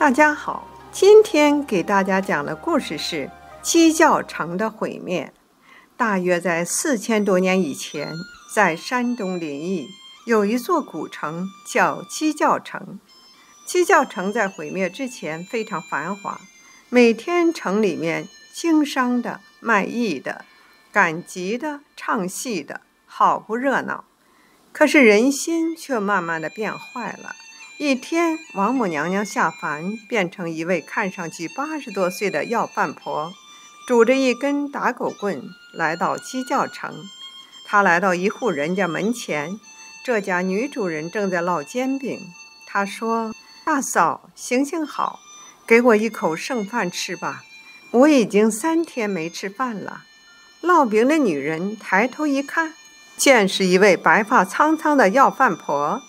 大家好，今天给大家讲的故事是鸡叫城的毁灭。大约在四千多年以前，在山东临沂有一座古城叫鸡叫城。鸡叫城在毁灭之前非常繁华，每天城里面经商的、卖艺的、赶集的、唱戏的，好不热闹。可是人心却慢慢的变坏了。一天，王母娘娘下凡，变成一位看上去八十多岁的要饭婆，拄着一根打狗棍，来到鸡叫城。她来到一户人家门前，这家女主人正在烙煎饼。她说：“大嫂，行行好，给我一口剩饭吃吧，我已经三天没吃饭了。”烙饼的女人抬头一看，见是一位白发苍苍的要饭婆。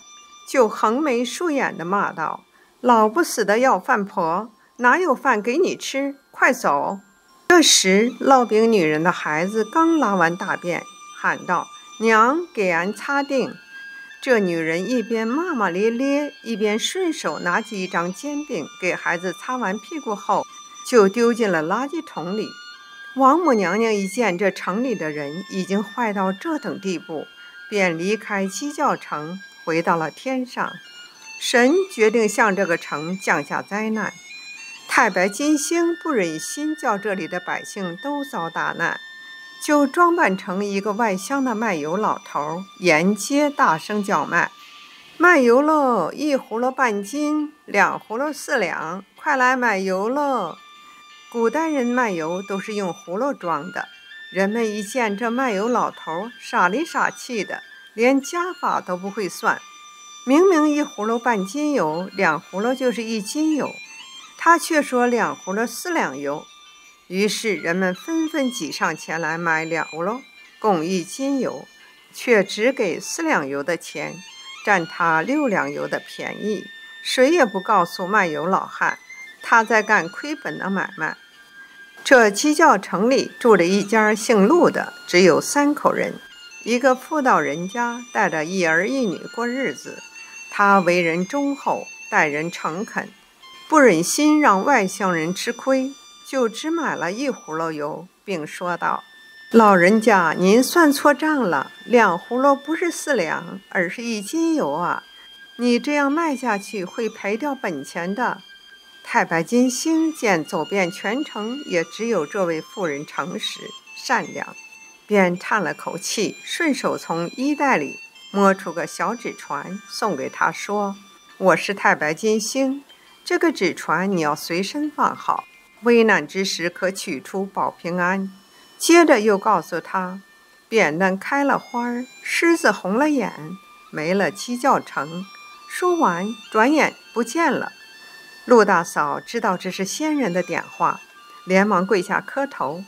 就横眉竖眼地骂道：“老不死的要饭婆，哪有饭给你吃？快走！”这时，烙饼女人的孩子刚拉完大便，喊道：“娘，给俺擦腚。”这女人一边骂骂咧咧，一边顺手拿起一张煎饼给孩子擦完屁股后，就丢进了垃圾桶里。王母娘娘一见这城里的人已经坏到这等地步，便离开鸡叫城。回到了天上，神决定向这个城降下灾难。太白金星不忍心叫这里的百姓都遭大难，就装扮成一个外乡的卖油老头，沿街大声叫卖：“卖油喽！一葫芦半斤，两葫芦四两，快来买油喽！”古代人卖油都是用葫芦装的，人们一见这卖油老头，傻里傻气的。连加法都不会算，明明一葫芦半斤油，两葫芦就是一斤油，他却说两葫芦四两油。于是人们纷纷挤上前来买两葫芦，共一斤油，却只给四两油的钱，占他六两油的便宜。谁也不告诉卖油老汉，他在干亏本的买卖。这鸡叫城里住着一家姓陆的，只有三口人。一个妇道人家带着一儿一女过日子，他为人忠厚，待人诚恳，不忍心让外乡人吃亏，就只买了一葫芦油，并说道：“老人家，您算错账了，两葫芦不是四两，而是一斤油啊！你这样卖下去会赔掉本钱的。”太白金星见走遍全城，也只有这位妇人诚实善良。便叹了口气，顺手从衣袋里摸出个小纸船，送给他说：“我是太白金星，这个纸船你要随身放好，危难之时可取出保平安。”接着又告诉他：“扁担开了花儿，狮子红了眼，没了鸡叫城。”说完，转眼不见了。陆大嫂知道这是仙人的点化，连忙跪下磕头。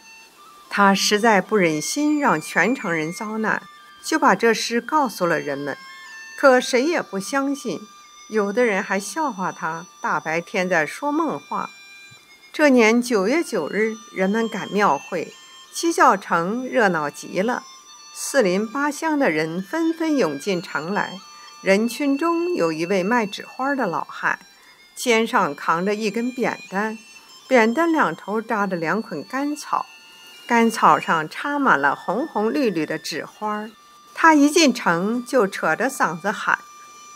他实在不忍心让全城人遭难，就把这事告诉了人们。可谁也不相信，有的人还笑话他大白天在说梦话。这年九月九日，人们赶庙会，鸡叫城热闹极了。四邻八乡的人纷纷涌进城来，人群中有一位卖纸花的老汉，肩上扛着一根扁担，扁担两头扎着两捆干草。干草上插满了红红绿绿的纸花儿，他一进城就扯着嗓子喊：“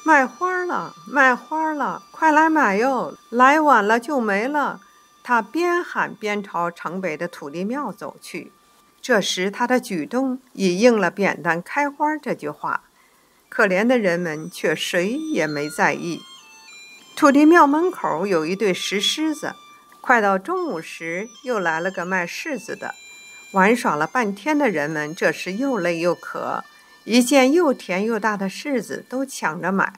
卖花了，卖花了，快来买哟！来晚了就没了。”他边喊边朝城北的土地庙走去。这时，他的举动已应了“扁担开花”这句话，可怜的人们却谁也没在意。土地庙门口有一对石狮子，快到中午时，又来了个卖柿子的。玩耍了半天的人们，这时又累又渴，一见又甜又大的柿子，都抢着买。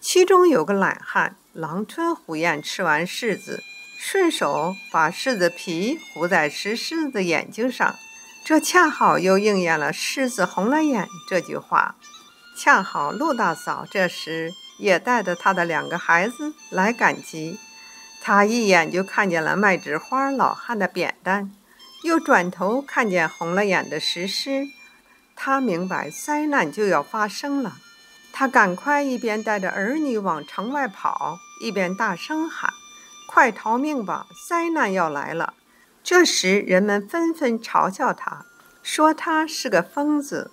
其中有个懒汉，狼吞虎咽吃完柿子，顺手把柿子皮糊在石狮子眼睛上，这恰好又应验了“狮子红了眼”这句话。恰好陆大嫂这时也带着她的两个孩子来赶集，她一眼就看见了卖纸花老汉的扁担。又转头看见红了眼的石狮，他明白灾难就要发生了。他赶快一边带着儿女往城外跑，一边大声喊：“快逃命吧，灾难要来了！”这时，人们纷纷嘲笑他，说他是个疯子。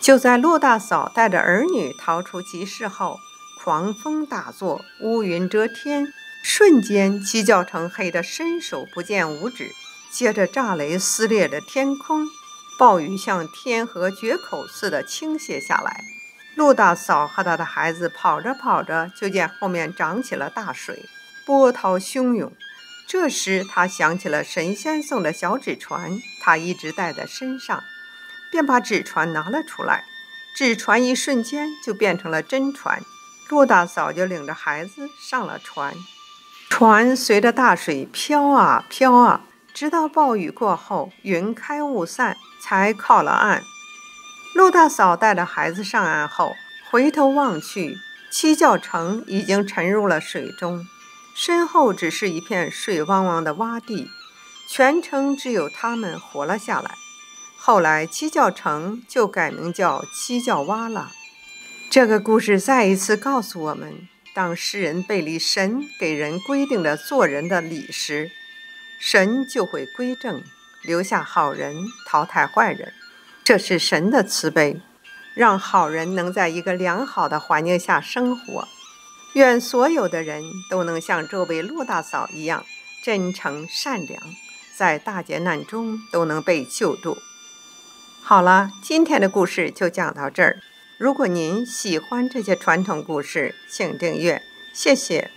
就在陆大嫂带着儿女逃出集市后，狂风大作，乌云遮天，瞬间鸡叫城黑得伸手不见五指。接着，炸雷撕裂着天空，暴雨像天河决口似的倾泻下来。陆大嫂和她的孩子跑着跑着，就见后面涨起了大水，波涛汹涌。这时，他想起了神仙送的小纸船，他一直带在身上，便把纸船拿了出来。纸船一瞬间就变成了真船，陆大嫂就领着孩子上了船。船随着大水飘啊飘啊。直到暴雨过后，云开雾散，才靠了岸。陆大嫂带着孩子上岸后，回头望去，七教城已经沉入了水中，身后只是一片水汪汪的洼地，全城只有他们活了下来。后来，七教城就改名叫七教洼了。这个故事再一次告诉我们：当世人背离神给人规定的做人的理时，神就会归正，留下好人，淘汰坏人。这是神的慈悲，让好人能在一个良好的环境下生活。愿所有的人都能像这位陆大嫂一样真诚善良，在大劫难中都能被救度。好了，今天的故事就讲到这儿。如果您喜欢这些传统故事，请订阅，谢谢。